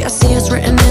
I see it's written